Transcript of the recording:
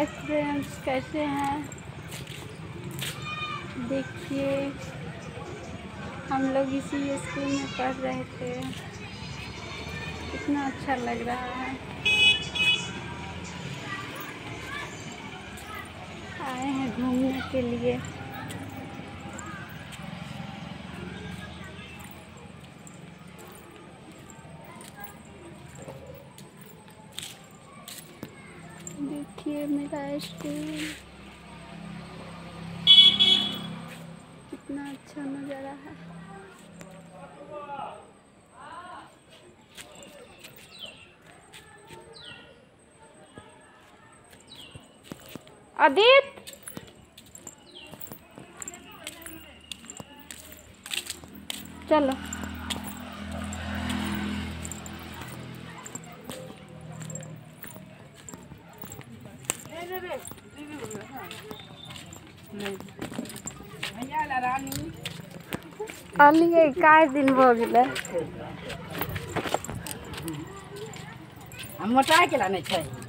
Hi friends कैसे हैं? देखिए, हम लोग इसी स्कूल में पढ़ रहे थे। कितना अच्छा लग रहा है। आए हैं घूमने के लिए। देखिए मेरा स्कूल कितना अच्छा नज़ारा है। अदित चलो। अलिए काय दिन मोटा के नहीं